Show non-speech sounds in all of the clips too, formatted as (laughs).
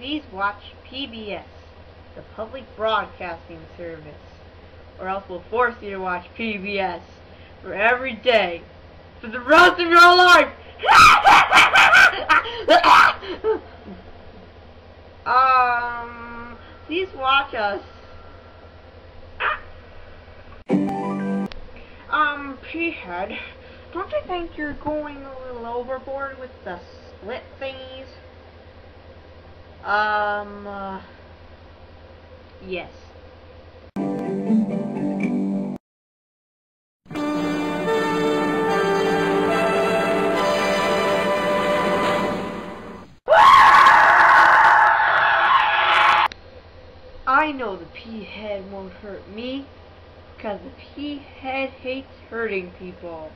please watch PBS, the Public Broadcasting Service, or else we'll force you to watch PBS for every day for the rest of your life. (laughs) um, please watch us. Um, P-head, don't you think you're going a little overboard with the split thingies? Um, uh, yes. I know the P-head won't hurt me, because the P-head hates hurting people.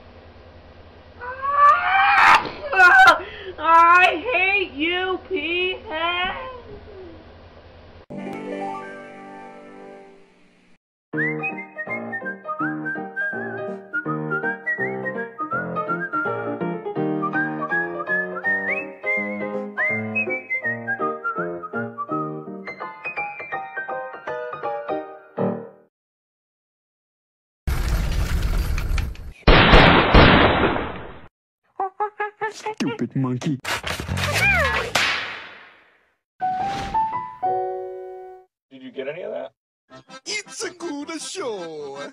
Stupid monkey. Did you get any of that? It's a good show.